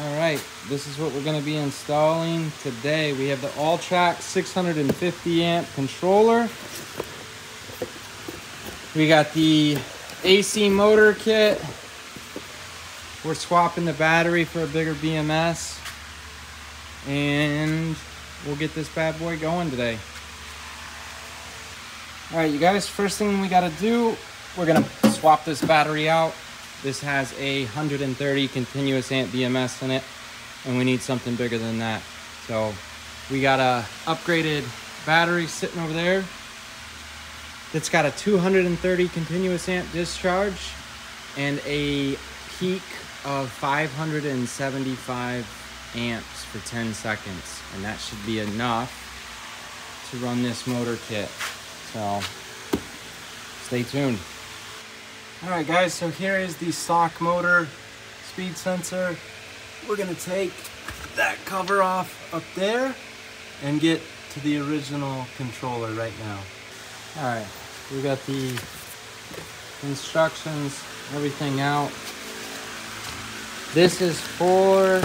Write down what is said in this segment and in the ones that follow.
All right, this is what we're gonna be installing today. We have the Alltrax 650 amp controller. We got the AC motor kit. We're swapping the battery for a bigger BMS. And we'll get this bad boy going today. All right, you guys, first thing we gotta do, we're gonna swap this battery out. This has a 130 continuous amp BMS in it, and we need something bigger than that. So we got a upgraded battery sitting over there. It's got a 230 continuous amp discharge and a peak of 575 amps for 10 seconds. And that should be enough to run this motor kit. So stay tuned. All right guys, so here is the stock motor speed sensor. We're gonna take that cover off up there and get to the original controller right now. All right, we got the instructions, everything out. This is for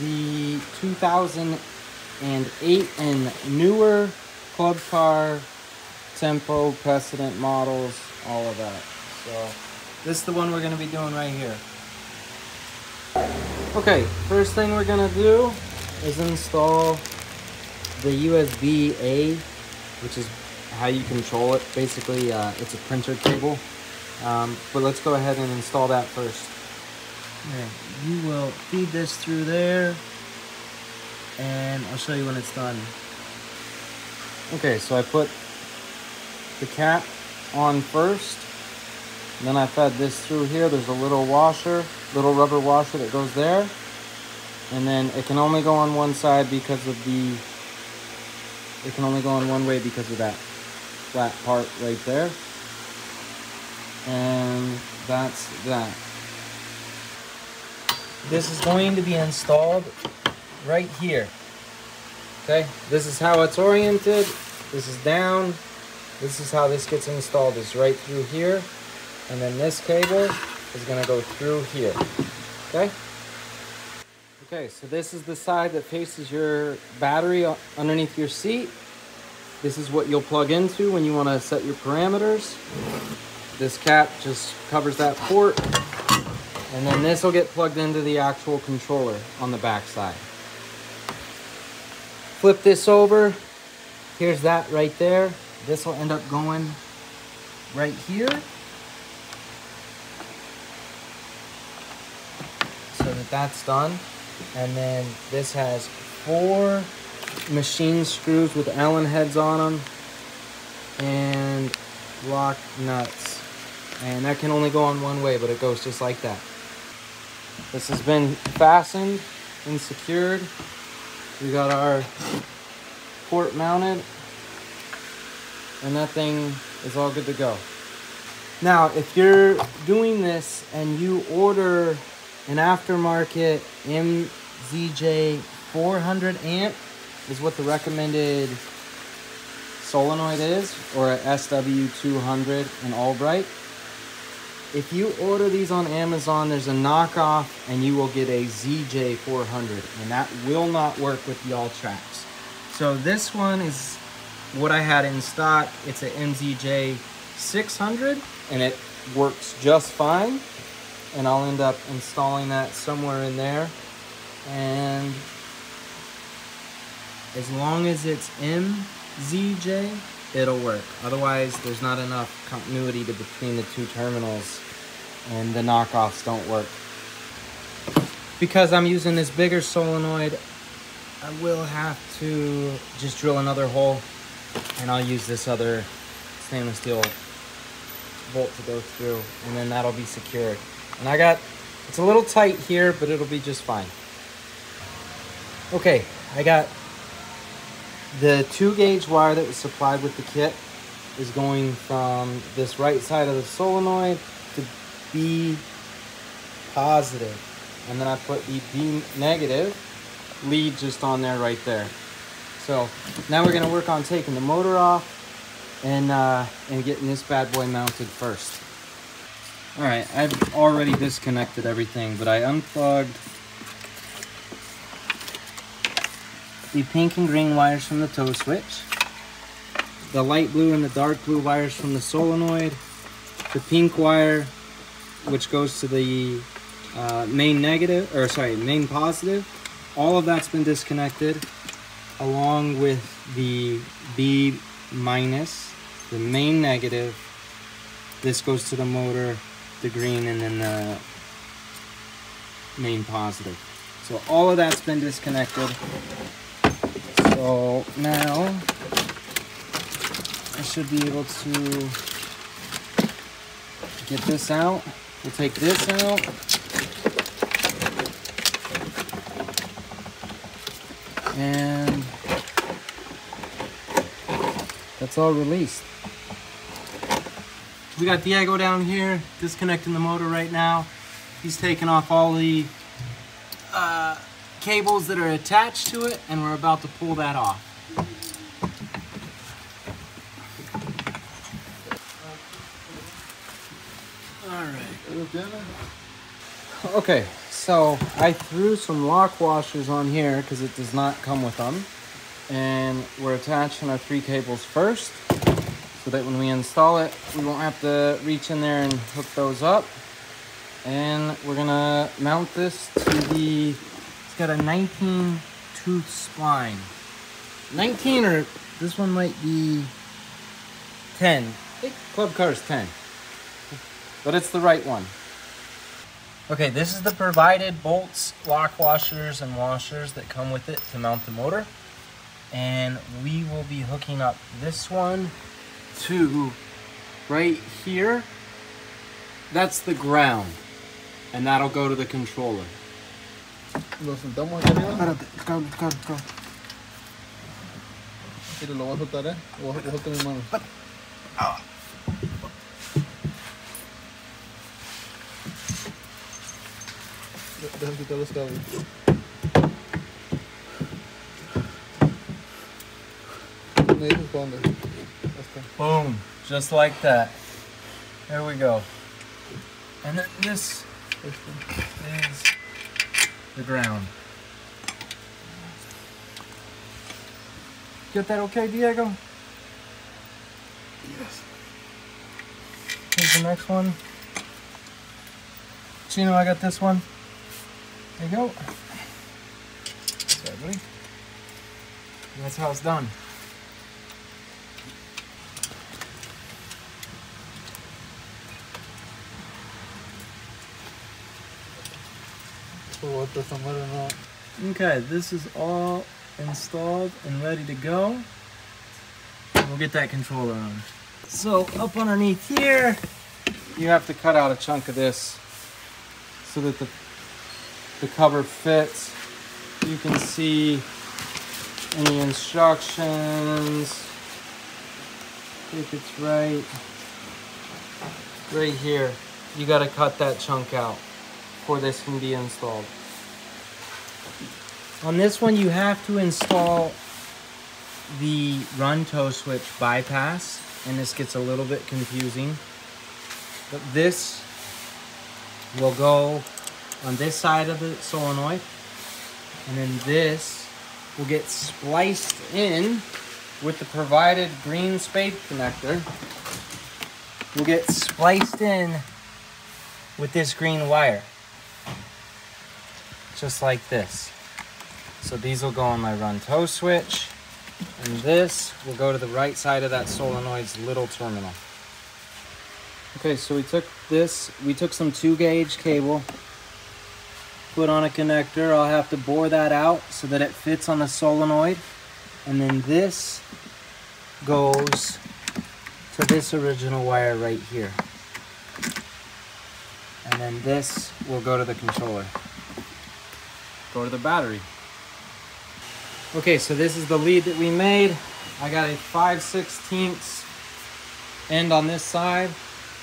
the 2008 and newer club car, tempo, precedent models, all of that. So this is the one we're gonna be doing right here. Okay, first thing we're gonna do is install the USB-A, which is how you control it. Basically, uh, it's a printer cable. Um, but let's go ahead and install that first. Okay, you will feed this through there, and I'll show you when it's done. Okay, so I put the cap on first, and then I fed this through here. There's a little washer, little rubber washer that goes there. And then it can only go on one side because of the, it can only go on one way because of that flat part right there. And that's that. This is going to be installed right here. Okay, this is how it's oriented. This is down. This is how this gets installed, is right through here. And then this cable is gonna go through here, okay? Okay, so this is the side that faces your battery underneath your seat. This is what you'll plug into when you wanna set your parameters. This cap just covers that port. And then this will get plugged into the actual controller on the back side. Flip this over. Here's that right there. This will end up going right here. That's done. And then this has four machine screws with Allen heads on them and lock nuts. And that can only go on one way, but it goes just like that. This has been fastened and secured. We got our port mounted and that thing is all good to go. Now, if you're doing this and you order an aftermarket MZJ 400 amp is what the recommended solenoid is, or a SW200 in Albright. If you order these on Amazon, there's a knockoff and you will get a ZJ400 and that will not work with the Alltrax. So this one is what I had in stock. It's an MZJ 600 and it works just fine and I'll end up installing that somewhere in there. And as long as it's MZJ it'll work. Otherwise there's not enough continuity to between the two terminals and the knockoffs don't work. Because I'm using this bigger solenoid I will have to just drill another hole and I'll use this other stainless steel bolt to go through and then that'll be secured and I got, it's a little tight here, but it'll be just fine. Okay, I got the two gauge wire that was supplied with the kit is going from this right side of the solenoid to B positive. And then I put the B negative lead just on there right there. So now we're gonna work on taking the motor off and, uh, and getting this bad boy mounted first. Alright, I've already disconnected everything, but I unplugged the pink and green wires from the tow switch, the light blue and the dark blue wires from the solenoid, the pink wire, which goes to the uh, main negative, or sorry, main positive. All of that's been disconnected, along with the B minus, the main negative. This goes to the motor, the green, and then the main positive. So all of that's been disconnected. So now I should be able to get this out. We'll take this out. And that's all released. We got Diego down here disconnecting the motor right now. He's taking off all the uh, cables that are attached to it and we're about to pull that off. All right. Okay, so I threw some lock washers on here because it does not come with them. And we're attaching our three cables first so that when we install it, we won't have to reach in there and hook those up. And we're gonna mount this to the, it's got a 19 tooth spline. 19 or this one might be 10. I think Club Car is 10. But it's the right one. Okay, this is the provided bolts, lock washers, and washers that come with it to mount the motor. And we will be hooking up this one to right here. That's the ground. And that'll go to the controller. Lo sentamos aquí arriba. Espérate, cabrón, cabrón, cabrón. Mira, lo voy a soltar, eh. Lo voy a soltar mi mano. De- Deja quitar los cables. Me dices para dónde. Ya está. Boom, just like that. There we go. And then this is the ground. Get that okay, Diego? Yes. Here's the next one. Chino, I got this one. There you go. Sorry, buddy. And that's how it's done. No. Okay, this is all installed and ready to go. We'll get that controller on. So up underneath here, you have to cut out a chunk of this so that the the cover fits. You can see any instructions. If it's right, right here, you got to cut that chunk out before this can be installed. On this one, you have to install the run tow switch bypass, and this gets a little bit confusing. But this will go on this side of the solenoid, and then this will get spliced in with the provided green spade connector. Will get spliced in with this green wire, just like this. So these will go on my run tow switch. And this will go to the right side of that solenoid's little terminal. Okay, so we took this, we took some two gauge cable, put on a connector. I'll have to bore that out so that it fits on the solenoid. And then this goes to this original wire right here. And then this will go to the controller. Go to the battery. Okay, so this is the lead that we made. I got a 5 16 end on this side.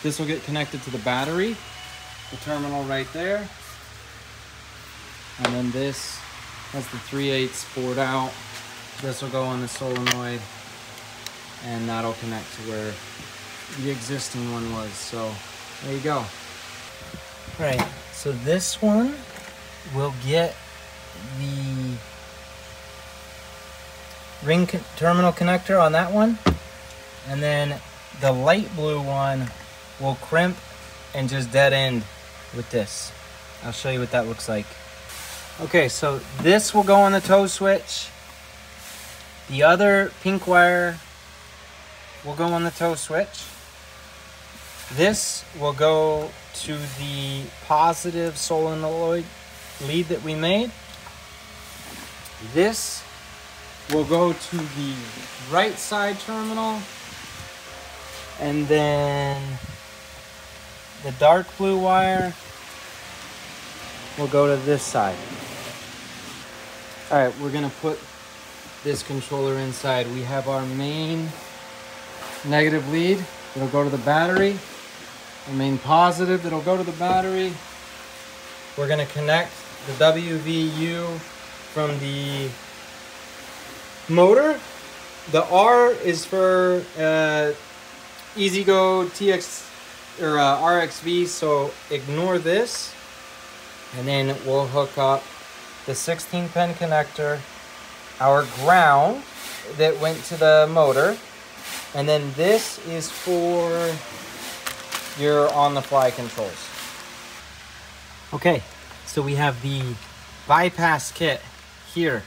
This will get connected to the battery, the terminal right there. And then this has the 3 8 bored out. This will go on the solenoid and that'll connect to where the existing one was. So there you go. Right, so this one will get the ring terminal connector on that one. And then the light blue one will crimp and just dead end with this. I'll show you what that looks like. Okay, so this will go on the tow switch. The other pink wire will go on the tow switch. This will go to the positive solenoid lead that we made. This will go to the right side terminal. And then the dark blue wire will go to this side. All right, we're gonna put this controller inside. We have our main negative lead. It'll go to the battery. The main positive that'll go to the battery. We're gonna connect the WVU from the motor. The R is for uh, EZGO TX or uh, RXV, so ignore this. And then we'll hook up the 16 pin connector, our ground that went to the motor, and then this is for your on the fly controls. Okay, so we have the bypass kit here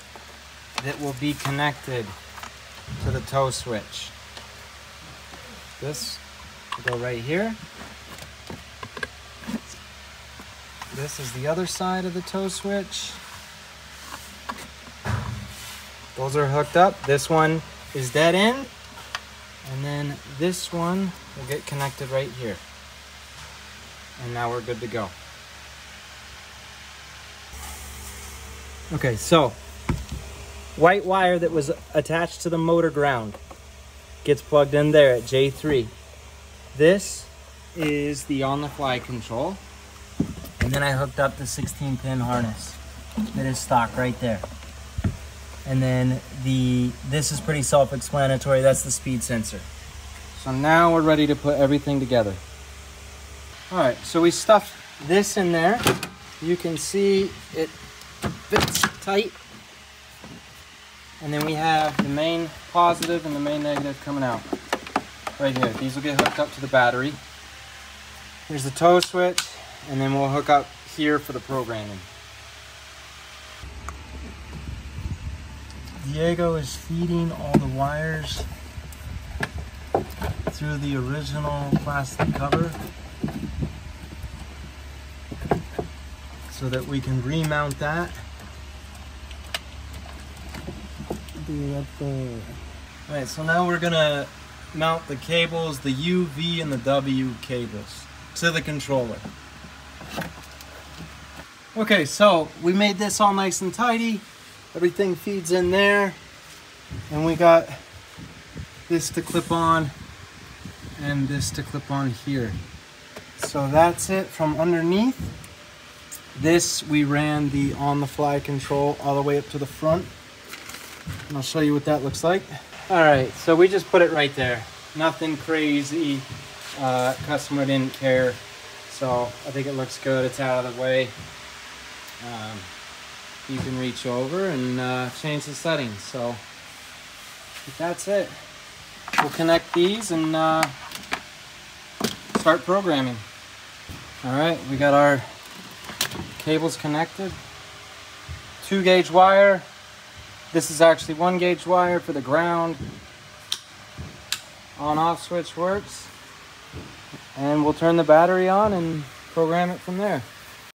that will be connected to the tow switch. This will go right here. This is the other side of the tow switch. Those are hooked up. This one is dead end. And then this one will get connected right here. And now we're good to go. Okay, so white wire that was attached to the motor ground gets plugged in there at J3. This is the on the fly control. And then I hooked up the 16 pin harness that is stock right there. And then the this is pretty self-explanatory. That's the speed sensor. So now we're ready to put everything together. All right, so we stuffed this in there. You can see it fits tight. And then we have the main positive and the main negative coming out right here. These will get hooked up to the battery. Here's the tow switch, and then we'll hook up here for the programming. Diego is feeding all the wires through the original plastic cover so that we can remount that. Alright, so now we're gonna mount the cables, the U, V, and the W cables to the controller. Okay, so we made this all nice and tidy. Everything feeds in there. And we got this to clip on and this to clip on here. So that's it from underneath. This, we ran the on-the-fly control all the way up to the front. And I'll show you what that looks like. All right, so we just put it right there. Nothing crazy. Uh, customer didn't care. So I think it looks good. It's out of the way. Um, you can reach over and uh, change the settings. So that's it. We'll connect these and uh, start programming. All right, we got our cables connected. Two gauge wire. This is actually one gauge wire for the ground. On off switch works. And we'll turn the battery on and program it from there.